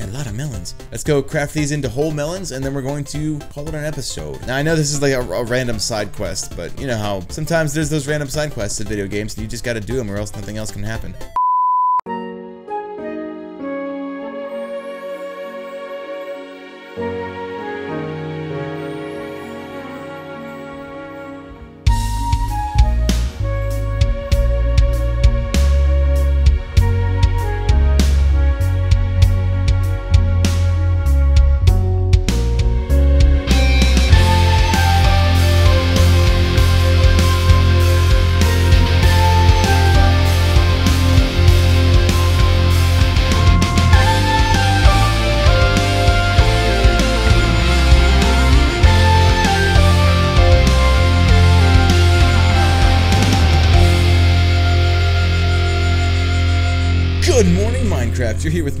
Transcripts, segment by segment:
a lot of melons. Let's go craft these into whole melons, and then we're going to call it an episode. Now, I know this is like a, a random side quest, but you know how sometimes there's those random side quests in video games, and you just gotta do them or else nothing else can happen.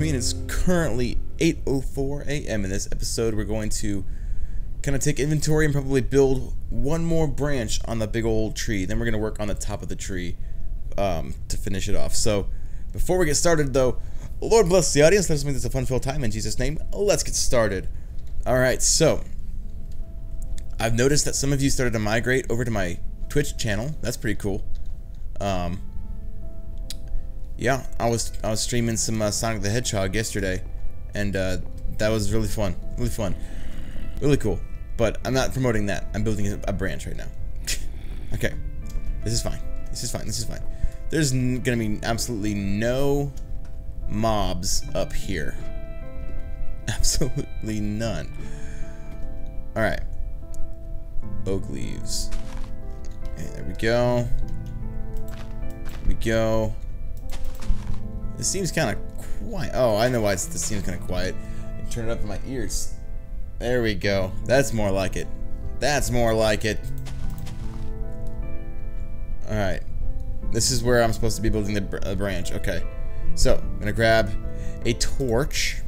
And it's currently 8:04 a.m. In this episode, we're going to kind of take inventory and probably build one more branch on the big old tree. Then we're gonna work on the top of the tree um, to finish it off. So, before we get started, though, Lord bless the audience. Let's make this a fun-filled time in Jesus' name. Let's get started. All right, so I've noticed that some of you started to migrate over to my Twitch channel. That's pretty cool. Um, yeah, I was I was streaming some uh, Sonic the Hedgehog yesterday, and uh, that was really fun, really fun, really cool. But I'm not promoting that. I'm building a, branch right now. okay, this is fine. This is fine. This is fine. There's gonna be absolutely no mobs up here. Absolutely none. All right. Oak leaves. Okay, there we go. There we go. This seems kind of quiet. Oh, I know why it's this seems kind of quiet. Turn it up in my ears. There we go. That's more like it. That's more like it. Alright. This is where I'm supposed to be building the br branch. Okay. So, I'm going to grab a torch.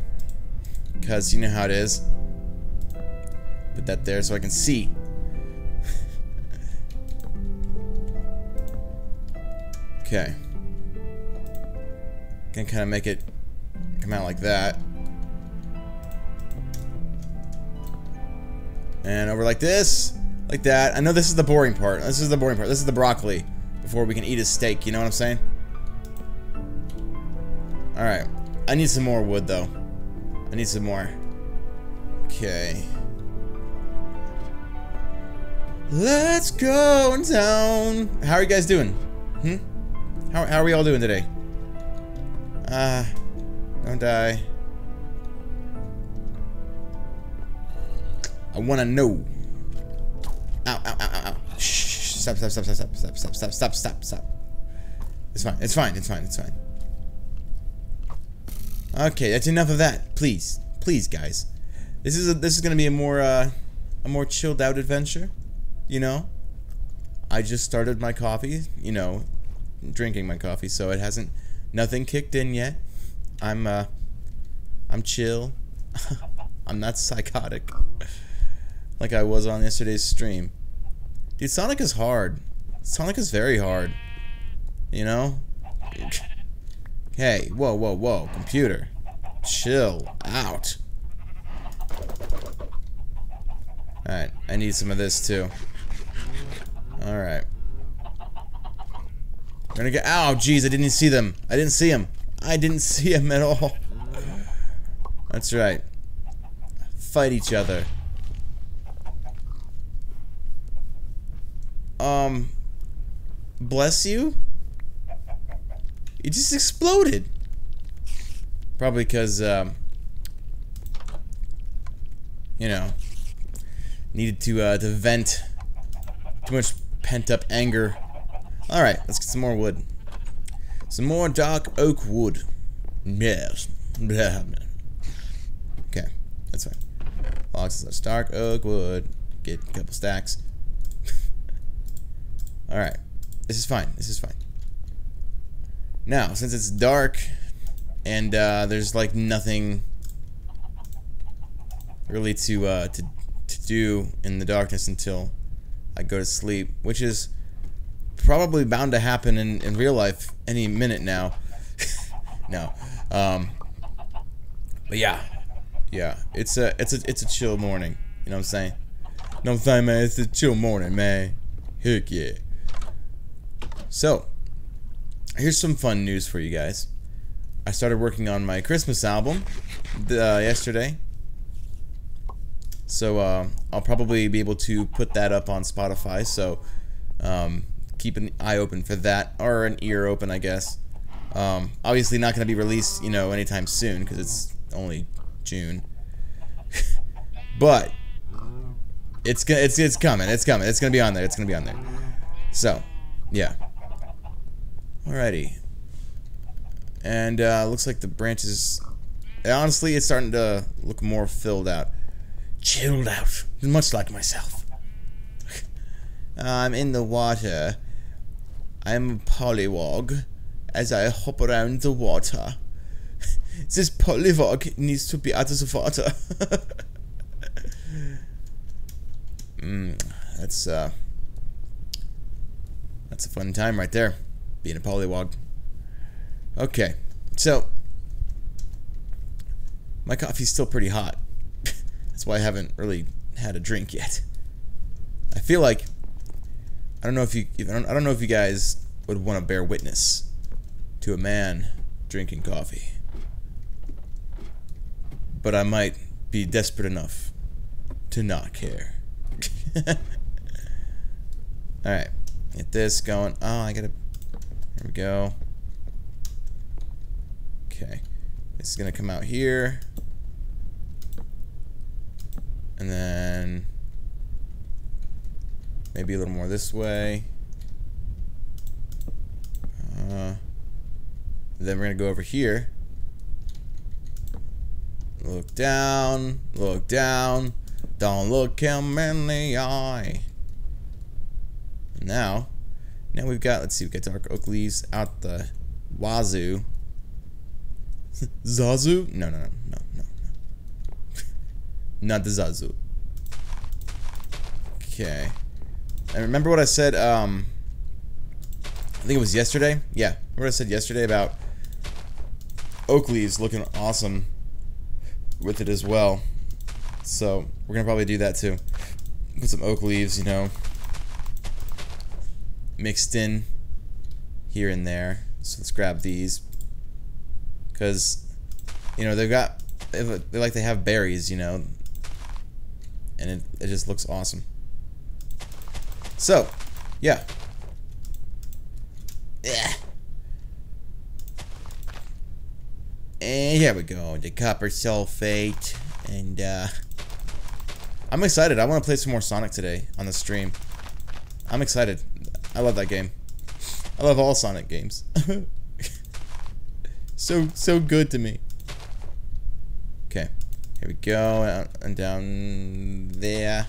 Because you know how it is. Put that there so I can see. okay. Can kind of make it come out like that. And over like this. Like that. I know this is the boring part. This is the boring part. This is the broccoli. Before we can eat a steak. You know what I'm saying? Alright. I need some more wood, though. I need some more. Okay. Let's go down. How are you guys doing? Hmm? How, how are we all doing today? Ah, uh, don't die. I want to know. Ow, ow, ow, ow, ow. Shh, stop, stop, stop, stop, stop, stop, stop, stop, stop, stop, stop. It's fine, it's fine, it's fine, it's fine. Okay, that's enough of that. Please, please, guys. This is a, this is gonna be a more uh, a more chilled out adventure. You know, I just started my coffee. You know, drinking my coffee, so it hasn't Nothing kicked in yet. I'm uh I'm chill. I'm not psychotic. like I was on yesterday's stream. Dude, Sonic is hard. Sonic is very hard. You know? Hey, whoa, whoa, whoa, computer. Chill out. Alright, I need some of this too. Alright. We're gonna get. Ow, jeez, I didn't see them. I didn't see him. I didn't see him at all. That's right. Fight each other. Um. Bless you? It just exploded. Probably because, um. You know. Needed to, uh, to vent too much pent up anger Alright, let's get some more wood. Some more dark oak wood. Yes. Okay, that's fine. Logs such dark oak wood. Get a couple stacks. Alright. This is fine. This is fine. Now, since it's dark and uh, there's like nothing really to uh, to to do in the darkness until I go to sleep, which is probably bound to happen in, in real life any minute now. no. Um, But yeah, yeah, it's a it's a it's a chill morning. You know what I'm saying? You know I'm saying, man? It's a chill morning, man. Heck yeah. So, here's some fun news for you guys. I started working on my Christmas album uh, yesterday. So uh, I'll probably be able to put that up on Spotify. So um, keep an eye open for that, or an ear open, I guess. Um, obviously, not going to be released, you know, anytime soon because it's only June. but it's it's it's coming. It's coming. It's gonna be on there. It's gonna be on there. So, yeah. Alrighty. And uh, looks like the branches. Honestly, it's starting to look more filled out chilled out, much like myself. I'm in the water. I'm a polywog as I hop around the water. this polywog needs to be out of the water. mm, that's uh, that's a fun time right there, being a polywog. Okay, so my coffee's still pretty hot. That's why I haven't really had a drink yet. I feel like I don't know if you I don't, I don't know if you guys would want to bear witness to a man drinking coffee. But I might be desperate enough to not care. Alright. Get this going. Oh, I gotta... Here we go. Okay. This is gonna come out here. And then maybe a little more this way. Uh, then we're going to go over here. Look down, look down, don't look him in the eye. Now, now we've got, let's see, we've got dark oak leaves out the wazoo. Zazu? No, no, no, no, no not the Zazu. Okay. And remember what I said, um... I think it was yesterday? Yeah. Remember what I said yesterday about oak leaves looking awesome with it as well. So, we're going to probably do that too. Put some oak leaves, you know, mixed in here and there. So let's grab these. Because, you know, they've got, they like they have berries, you know and it, it just looks awesome. So, yeah. Yeah. And here we go, the copper sulfate, and uh, I'm excited. I want to play some more Sonic today on the stream. I'm excited. I love that game. I love all Sonic games. so so good to me. Okay. Here we go, and down there,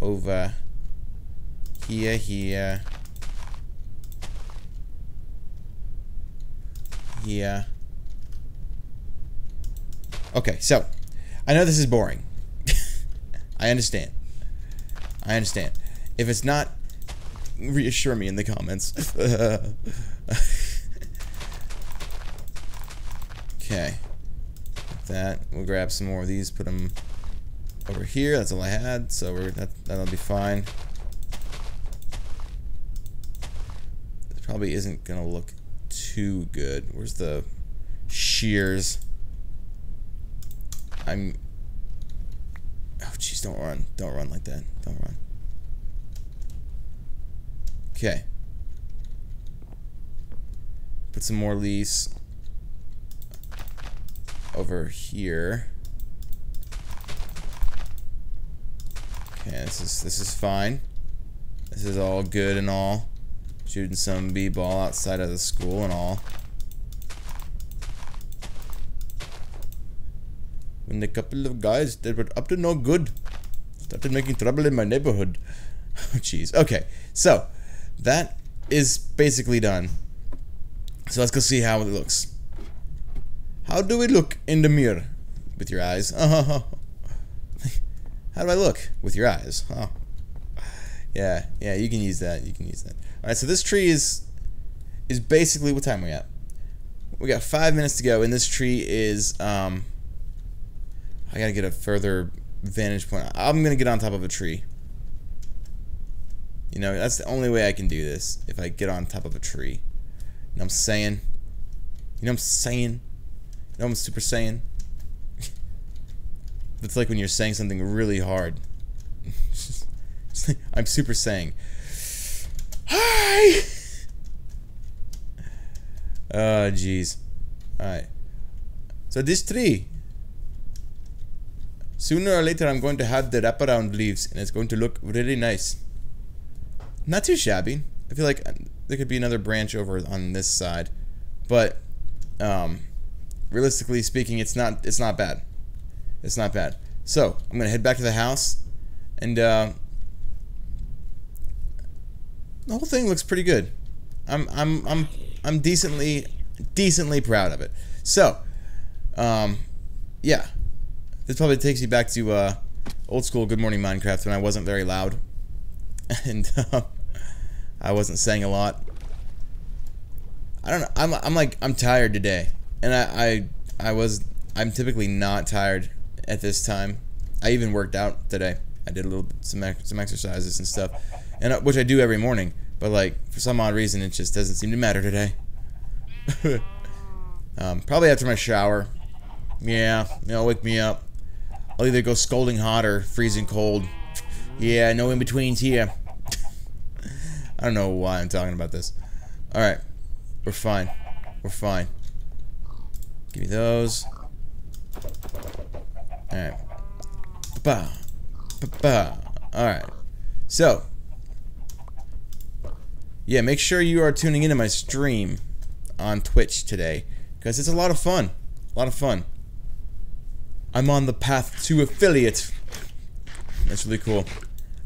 over here, here, here. Okay, so, I know this is boring. I understand. I understand. If it's not, reassure me in the comments. okay that. We'll grab some more of these, put them over here. That's all I had, so we're, that, that'll be fine. Probably isn't going to look too good. Where's the shears? I'm... Oh, jeez, don't run. Don't run like that. Don't run. Okay. Put some more leaves over here. Okay, this is this is fine. This is all good and all. Shooting some b-ball outside of the school and all. When a couple of guys that were up to no good started making trouble in my neighborhood. Oh, jeez. okay, so that is basically done. So let's go see how it looks. How do we look in the mirror? With your eyes. Oh. How do I look? With your eyes. Oh. Yeah, yeah, you can use that. You can use that. Alright, so this tree is is basically what time we at? We got five minutes to go, and this tree is um I gotta get a further vantage point. I'm gonna get on top of a tree. You know, that's the only way I can do this. If I get on top of a tree. You know I'm saying? You know I'm saying? You know what I'm super saying? That's like when you're saying something really hard. I'm super saying. Hi! Oh, jeez. Alright. So this tree. Sooner or later I'm going to have the wraparound leaves and it's going to look really nice. Not too shabby. I feel like there could be another branch over on this side. But um, realistically speaking, it's not it's not bad. It's not bad. So I'm gonna head back to the house, and uh, the whole thing looks pretty good. I'm I'm I'm I'm decently decently proud of it. So, um, yeah, this probably takes you back to uh, old school Good Morning Minecraft when I wasn't very loud, and uh, I wasn't saying a lot. I don't know. I'm I'm like I'm tired today, and I I I was I'm typically not tired at this time. I even worked out today. I did a little some some exercises and stuff, and uh, which I do every morning. But like for some odd reason, it just doesn't seem to matter today. um, probably after my shower. Yeah, know, wake me up. I'll either go scalding hot or freezing cold. Yeah, no in betweens here. I don't know why I'm talking about this. All right, we're fine. We're fine. Give me those. Alright. Ba ba Alright. So. Yeah, make sure you are tuning into my stream on Twitch today. Because it's a lot of fun. A lot of fun. I'm on the path to affiliate. That's really cool.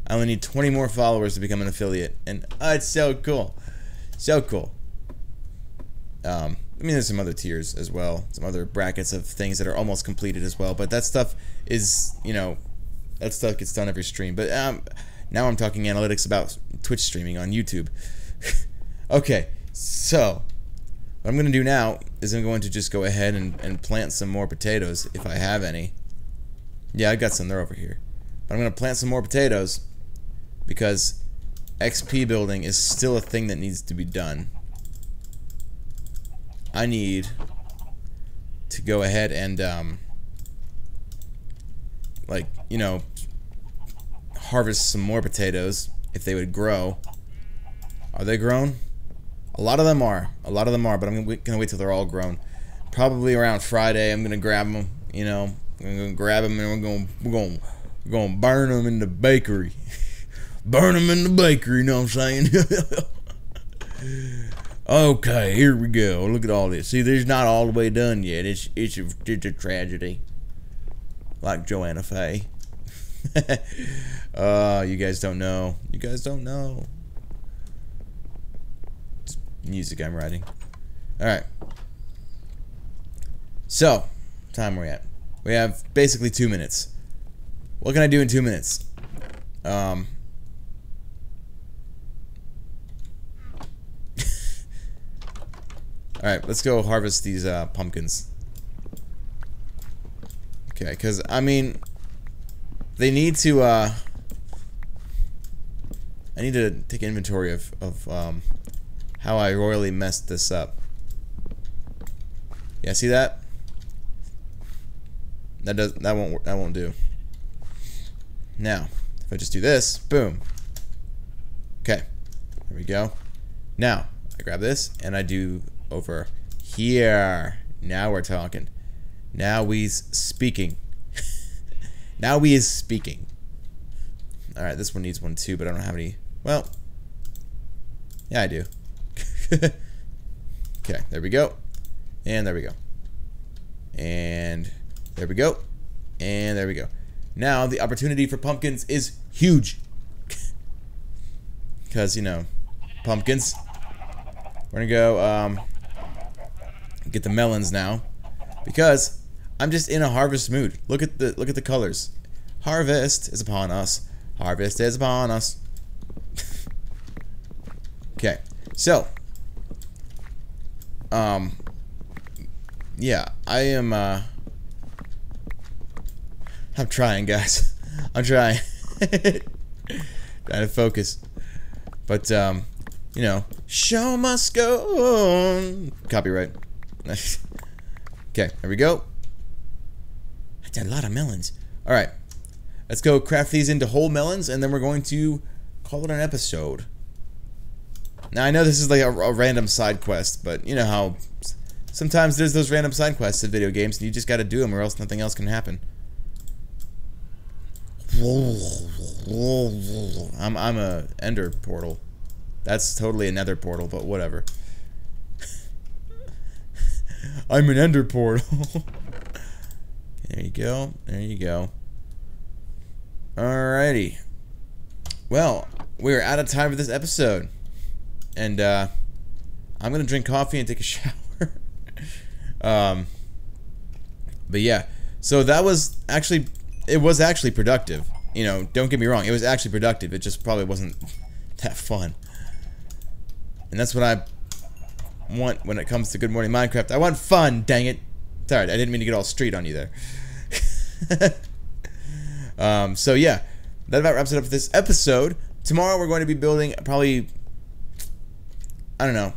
I only need 20 more followers to become an affiliate. And uh, it's so cool. So cool. Um, I mean, there's some other tiers as well, some other brackets of things that are almost completed as well. But that stuff is, you know, that stuff gets done every stream. But um, now I'm talking analytics about Twitch streaming on YouTube. okay, so what I'm going to do now is I'm going to just go ahead and, and plant some more potatoes if I have any. Yeah, I got some. They're over here. But I'm going to plant some more potatoes because XP building is still a thing that needs to be done. I need to go ahead and um, like you know harvest some more potatoes if they would grow. Are they grown? A lot of them are. A lot of them are, but I'm gonna wait till they're all grown. Probably around Friday, I'm gonna grab them. You know, I'm gonna grab them and we're gonna we're gonna we're gonna burn them in the bakery. burn them in the bakery. You know what I'm saying? Okay, here we go. Look at all this. See, there's not all the way done yet. It's it's a, it's a tragedy. Like Joanna Faye. uh, you guys don't know. You guys don't know. Music I'm writing. Alright. So, time we're at. We have basically two minutes. What can I do in two minutes? Um, Alright, let's go harvest these uh, pumpkins. Okay, because, I mean, they need to, uh, I need to take inventory of, of um, how I royally messed this up. Yeah, see that? That does that won't that won't do. Now, if I just do this, boom. Okay, there we go. Now I grab this and I do over here. Now we're talking. Now we's speaking. now we is speaking. Alright, this one needs one too, but I don't have any. Well, yeah, I do. okay, there we go. And there we go. And there we go. And there we go. Now the opportunity for pumpkins is huge. Because, you know, pumpkins. We're going to go, um, get the melons now because I'm just in a harvest mood. Look at the look at the colors. Harvest is upon us. Harvest is upon us. okay. So um yeah, I am uh I'm trying, guys. I'm trying. trying to focus. But, um, you know, show must go on. Copyright. okay, here we go. That's a lot of melons. All right, let's go craft these into whole melons, and then we're going to call it an episode. Now, I know this is like a, a random side quest, but you know how sometimes there's those random side quests in video games, and you just got to do them, or else nothing else can happen. I'm I'm a ender portal. That's totally another portal, but whatever. I'm an ender portal. there you go. There you go. Alrighty. Well, we're out of time for this episode. And uh I'm gonna drink coffee and take a shower. um But yeah. So that was actually it was actually productive. You know, don't get me wrong, it was actually productive. It just probably wasn't that fun. And that's what I want when it comes to Good Morning Minecraft. I want fun, dang it. Sorry, I didn't mean to get all street on you there. um, so yeah, that about wraps it up for this episode. Tomorrow we're going to be building probably, I don't know,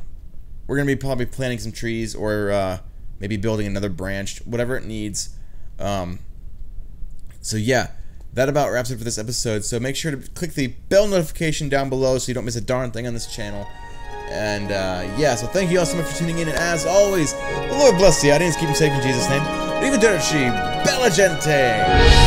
we're to be probably planting some trees or uh, maybe building another branch, whatever it needs. Um, so yeah, that about wraps it for this episode. So make sure to click the bell notification down below so you don't miss a darn thing on this channel. And uh, yeah, so thank you all so much for tuning in. And as always, the Lord bless the audience, keep them safe in Jesus' name. Arrivederci, Bella Gente!